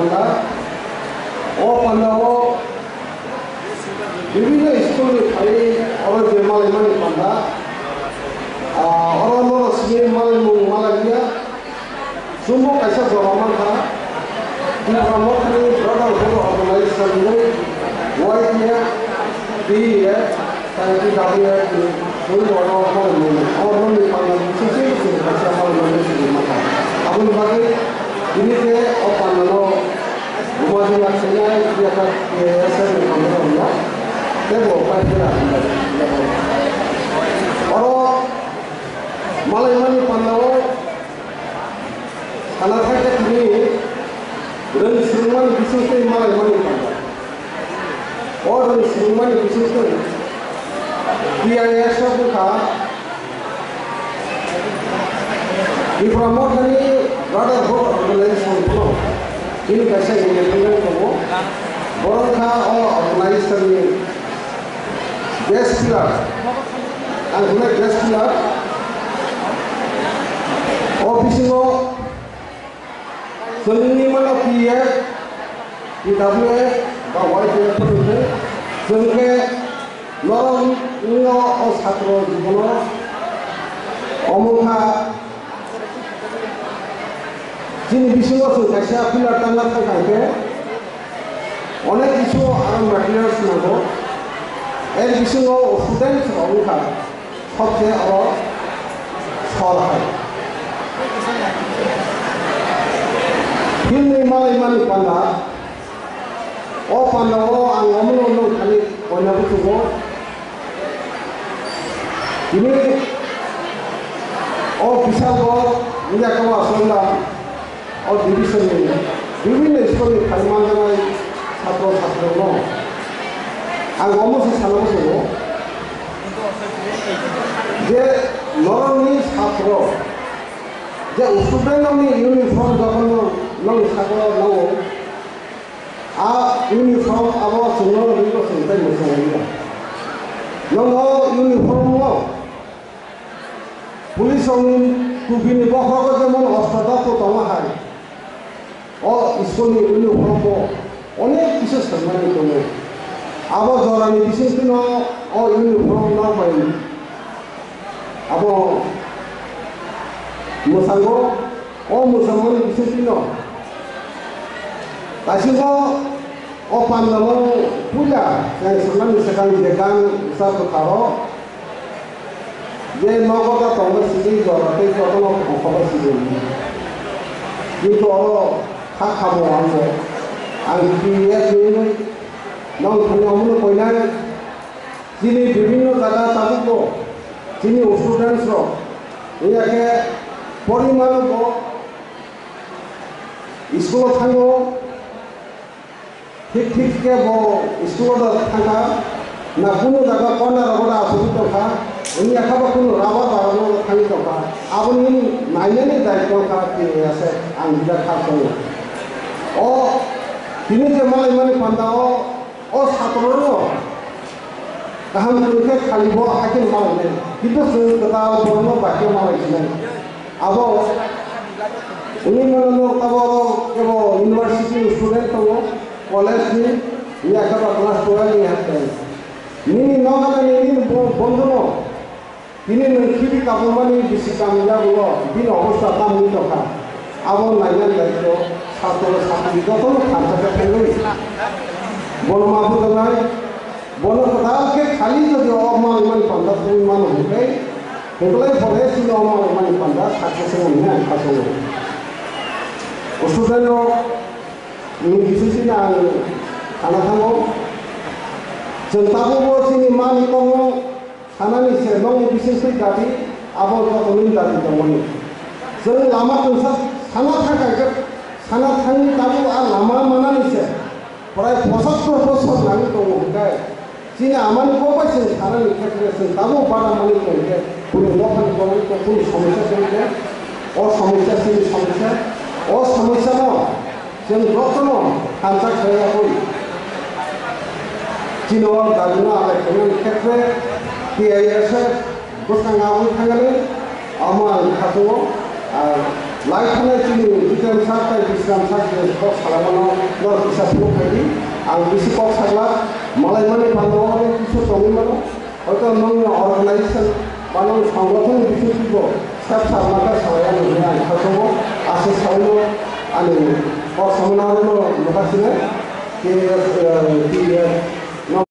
पंडा ओ पंडा वो विभिन्न स्कूल में खड़े और जमाल इमान पंडा और हम लोग सीएम माल मुंग माल किया सुबह कैसा जवाब था कि हम लोग ने ब्रदर को अपनाए संगे वाई किया बी है ताकि डाबी है कि कोई बड़ा और हम लोग और हम लोग पंडा सीसी सुबह कैसा माल मुंग सीएम माल अब उन बातें इन्हीं से और पंडा मलाई पनि पन्नो खाना खाएको तिमी रन श्रीमान विशेषै मलाई पनि पन्नो अरू रन श्रीमान विशेष गरी बिआइएसको खा यो प्रमोट गर्ने रडर हो सम्झौँ किन कसै इन्डिपेन्डेन्टको हो बर्खा अर्गनाइजेसनले गेस्ट किलर एन्ड हुने guest killer seniman apa kita punya bawa itu punya sehingga non ngo osatro jumlo omongha jin bisu ngo sih saya pilih tanggal sekarang ya oleh bisu orang berkilas nago eh bisu ngo student omongha kopi atau sekolah 만나고 아, 어느 어느 달리 원하고 두고. 이미 어 비싼 거 문약가 왔습니다. 어 누비선님 누비는 스토리 발만장을 사도 사도로 뭐. 아 어머서 사놓으시고. 이제 너랑이 사도. 이제 우수배 놈이 유니폼 잡으면 너 사고 나고. our uniform our sonoro river center musangira yongo uniform wo police on kubini bohogo jemon ostada to tama hari o iskoni uniform wo onek বিশেষ সম্মানিত হয়ে আবার জ্বর আমি বিশেষ দিন ও uniform না পাইনি আবার মোসাঙ্গ ও মুসলমান বিশেষ দিন 마셔서 오빠놈을 뿌려 그냥 성남이 세간 대강 사도 가로. 내 먹어가 동거 시기 저러 때 저도 먹고 거버 시기. 이거 하하고 와서 안 뒤에 주인을 너무 동영으로 보이나 지니 비빔노 가다 따먹고 지니 우수단스러 이렇게 버리만 하고 이스쿨 타고 কর্নার রগড়া আসবি টকা উনি এখাবা কোনো রাবার বাগানো থাকি টকা আপনি নাইনানি দায়িত্ব আছে আं বিদা খাসো অ তিনি যে মানে পান্ডাও অ ছাত্রর গাহাম তুলকে খালিব হাকিম মালাইনে কিন্তু কথা বর্ণ বাক্য মালাইছিলেন আব উনি মানে কাব কেব ইউনিভার্সিটি કોલેજથી અહીંયા ખબર ક્લાસ ટ્વેલ્વની હતા ની ન કરે ની বন্ধুনো তিনি নৈখিবি কাপড়মানি বেশি কামিলা বলো। দিন অবস্থা দাম নিত খা আবার নাইজার দায়িত্ব ছাত্র ছাত্রী যত খাতাটা ফেলবে বন মাহুত নয় বন কথাকে খালি যদি অমান ইমান পান্ডা তুমি মান হবে সেইগুলাই ফলে ছিল অমান ইমান পান্ডা ছাত্র সঙ্গে নিয়ে আসা অসুবিধা Mungkin susi ng anak-anak mo. Sa tako mo si ni mami ko mo, sana ni siya mong ibisisig dati, ako ang patuloy dati ng mga. Sa lama ko sa sana tangkay ka, sana tangi tayo ang lama mana ni siya. Para posaktor posaktor lang ito mo. Sina aman ko ba siya sana ni siya kaya sa tako para mga ito mo. Kung mo kan ko mo ito, kung samisya siya mo. O samisya siya samisya. O samisya mo. 저는 좋으면 감사해야 보이. 진호와 다주나 아래 그런 캐프에 TIS 고상하고 상하는 아무한 가서 라이프나 지금 지금 사태 비슷한 사태에서 꼭 살아가는 걸 비싸서 못하기 안 비싸 꼭 살라 말하면 반도하는 비싸 정말 어떤 뭔가 어organization মানুষ সংগঠন বিশেষ sap সারমাটা সবাই আমি আশা করব আশা সামনে আমি और समुदाय में लोग बताते हैं कि यह